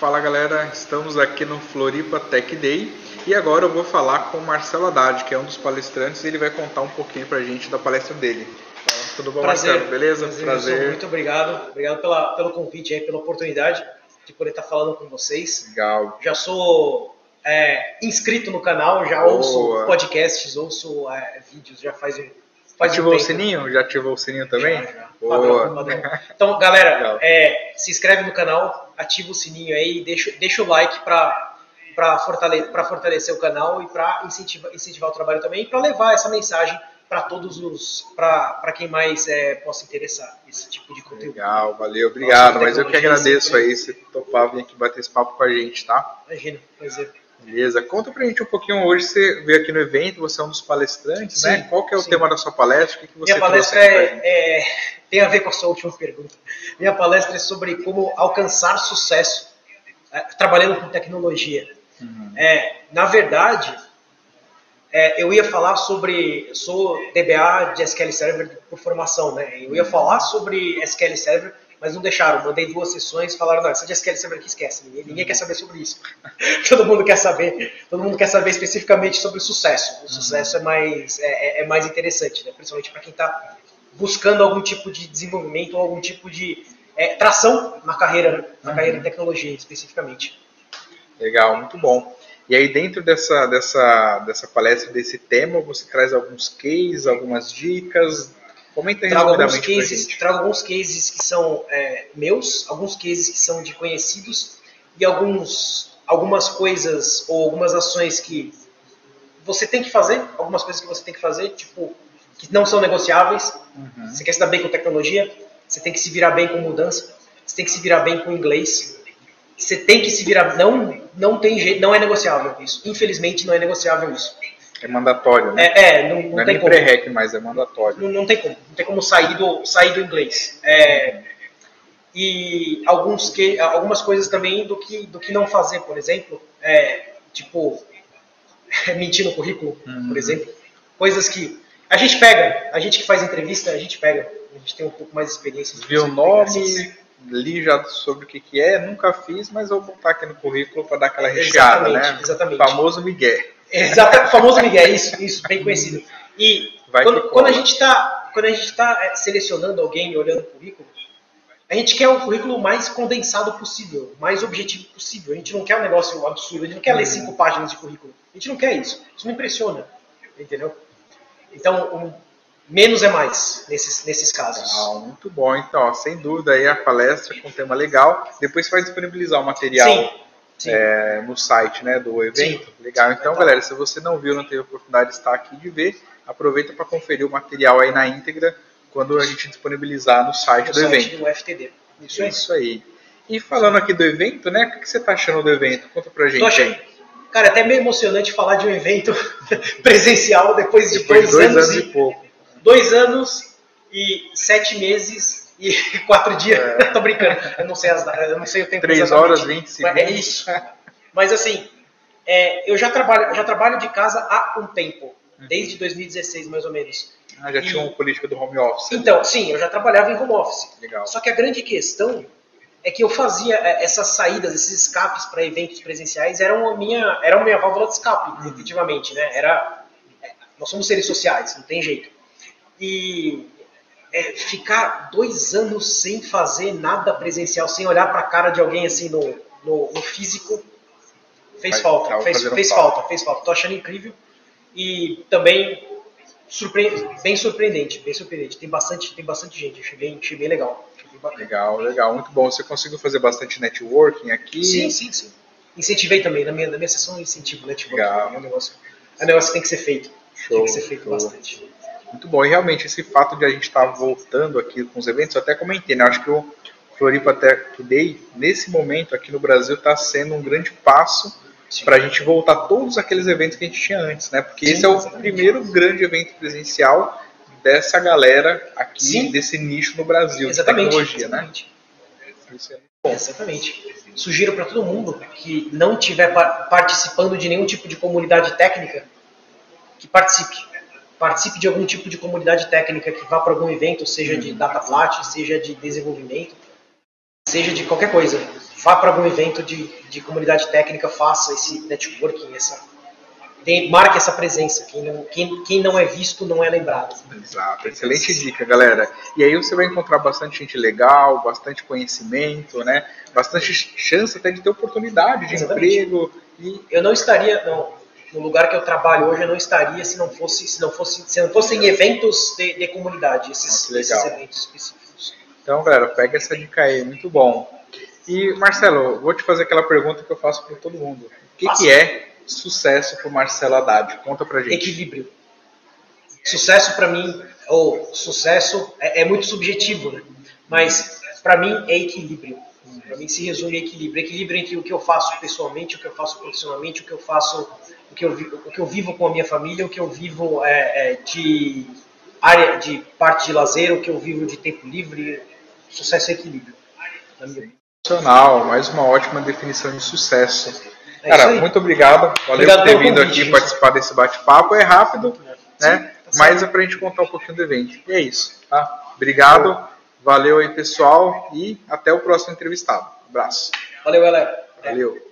Fala galera, estamos aqui no Floripa Tech Day e agora eu vou falar com o Marcelo Haddad, que é um dos palestrantes, e ele vai contar um pouquinho pra gente da palestra dele. Então, tudo bom, Prazer. Marcelo? Beleza? Prazer. Prazer. Muito obrigado. Obrigado pela, pelo convite aí, pela oportunidade de poder estar falando com vocês. Legal. Já sou é, inscrito no canal, já Boa. ouço podcasts, ouço é, vídeos, já faz Ativou o sininho? Já ativou o sininho também? Já, já. Boa. Padrão, padrão. Então, galera, é, se inscreve no canal, ativa o sininho aí, deixa, deixa o like para para fortale fortalecer o canal e para incentivar, incentivar o trabalho também, e para levar essa mensagem para todos os, para quem mais é, possa interessar esse tipo de conteúdo. Legal, valeu, obrigado. Mas eu que tecnologia agradeço sempre- aí você topar vir aqui bater esse papo com a gente, tá? Imagina, prazer. Beleza. Conta pra gente um pouquinho hoje, você veio aqui no evento, você é um dos palestrantes, né? Sim, Qual que é o sim. tema da sua palestra? O que, você Minha palestra é, é- tem a ver com a sua última pergunta. Minha palestra é sobre como alcançar sucesso é, trabalhando com tecnologia. Uhum. É, na verdade, é, eu ia falar sobre. Sou DBA de SQL Server por formação, né? Eu ia falar sobre SQL Server, mas não deixaram. Mandei duas sessões, falaram: não, essa de SQL Server aqui esquece. Ninguém, ninguém quer saber sobre isso. todo mundo quer saber. Todo mundo quer saber especificamente sobre o sucesso. O sucesso é mais é, é- é mais interessante, né? Principalmente para quem está buscando algum tipo de desenvolvimento ou algum tipo de é, tração na carreira, na carreira em tecnologia especificamente. Legal, muito bom. E aí dentro dessa, dessa, dessa palestra, desse tema, você traz alguns cases, algumas dicas. Comenta aí trago alguns cases, trago alguns cases que são é, meus, alguns cases que são de conhecidos e alguns algumas coisas ou algumas ações que você tem que fazer, algumas coisas que você tem que fazer, tipo que não são negociáveis. Uhum. Você quer se dar bem com tecnologia, você tem que se virar bem com mudança, você tem que se virar bem com inglês. Você tem que se virar, não não tem jeito, não é negociável isso. Infelizmente não é negociável isso. É mandatório, né? É, é, não, não Não é tem nem como. pré-rec, mas é mandatório. Não, não tem como, não tem como sair do, sair do inglês. É, e alguns que, algumas coisas também do que, do que não fazer, por exemplo, é, tipo, mentir no currículo, Uhum. por exemplo. Coisas que a gente pega, a gente que faz entrevista, a gente pega, a gente tem um pouco mais de experiência. Viu o nome, li já sobre o que, que é, nunca fiz, mas eu vou botar aqui no currículo para dar aquela recheada, Exatamente, né? exatamente. Famoso Miguel. Exato, o famoso Miguel, isso, isso, bem conhecido. E quando, quando a gente está quando a gente tá é, selecionando alguém, olhando o currículo, a gente quer o currículo mais condensado possível, mais objetivo possível. A gente não quer um negócio absurdo, a gente não quer ler cinco páginas de currículo. A gente não quer isso. Isso não impressiona, entendeu? Então, um, menos é mais nesses, nesses casos. Ah, muito bom, então, ó, sem dúvida aí a palestra com um tema legal. Depois você vai disponibilizar o material sim. É, no site né, do evento. Sim. Legal. Então, galera, se você não viu, não teve oportunidade de estar aqui de ver, aproveita para conferir o material aí na íntegra quando a gente disponibilizar no site no do site evento. do FTD. Isso isso. Aí. E falando aqui do evento, né? O que você tá achando do evento? Conta pra gente Tô achando, cara, é até meio emocionante falar de um evento presencial depois de Depois de dois, dois anos e e pouco. dois anos e sete meses e quatro dias. É. Tô brincando. Eu não sei as eu não sei o tempo 3 exatamente. horas, 20 segundos. É isso. Mas assim, é, eu já trabalho, já trabalho de casa há um tempo, desde 2016 mais ou menos. Ah, já tinha uma política do home office. Então, sim, eu já trabalhava em home office. Legal. Só que a grande questão é que eu fazia é, essas saídas, esses escapes para eventos presenciais eram a minha, eram a minha válvula de escape, efetivamente, né? Era, é, nós somos seres sociais, não tem jeito. E é, ficar dois anos sem fazer nada presencial, sem olhar para a cara de alguém assim no, no, no físico, fez Vai- falta, fez, fez falta. falta, fez falta. Tô achando incrível e também surpre- bem surpreendente, bem surpreendente. Tem bastante, tem bastante gente, achei bem, achei bem legal. Achei bem bacana. Legal, legal. Muito bom. Você conseguiu fazer bastante networking aqui. Sim, sim, sim. Incentivei também, na minha, na minha sessão eu incentivo network. Legal. É um negócio, é um negócio que tem que ser feito. Show, tem que ser feito show. bastante. Muito bom. E realmente, esse fato de a gente estar voltando aqui com os eventos, eu até comentei, né? Acho que o Floripa Tech Day, nesse momento aqui no Brasil, está sendo um grande passo para a gente voltar a todos aqueles eventos que a gente tinha antes, né? Porque Sim, esse é o exatamente. primeiro grande evento presencial dessa galera aqui, Sim. desse nicho no Brasil, Exatamente. de tecnologia, né? exatamente. Isso é bom. Exatamente. Sugiro para todo mundo que não estiver pa- participando de nenhum tipo de comunidade técnica que participe. Participe de algum tipo de comunidade técnica que vá para algum evento, seja de data plat, seja de desenvolvimento. seja de qualquer coisa. Vá para algum evento de, de comunidade técnica, faça esse networking, essa, marque essa presença. Quem não, quem, quem não é visto não é lembrado. Exato, excelente dica, galera. E aí você vai encontrar bastante gente legal, bastante conhecimento, né? Bastante chance até de ter oportunidade de Exatamente. emprego. E... Eu não estaria, não, no lugar que eu trabalho hoje, eu não estaria se não fosse, se não fosse, se não fossem eventos de, de comunidade, esses, esses eventos específicos. Então, galera, pega essa dica aí, muito bom. E Marcelo, vou te fazer aquela pergunta que eu faço para todo mundo. O que, que é sucesso para o Marcelo Haddad? Conta para gente. Equilíbrio. Sucesso para mim, ou sucesso é, é, muito subjetivo, né? Mas para mim é equilíbrio. Para mim se resume a equilíbrio. Equilíbrio entre o que eu faço pessoalmente, o que eu faço profissionalmente, o que eu faço, o que eu, o que eu vivo com a minha família, o que eu vivo é, é, de área, de parte de lazer, o que eu vivo de tempo livre. Sucesso é equilíbrio. Sensacional, mais uma ótima definição de sucesso. É Cara, muito obrigado. Valeu obrigado por ter vindo convite, aqui participar desse bate-papo. É rápido, é, né? Tá mas é pra gente contar um pouquinho do evento. E é isso, tá? Obrigado. Valeu aí, pessoal. E até o próximo entrevistado. Um abraço. Valeu, galera. Valeu.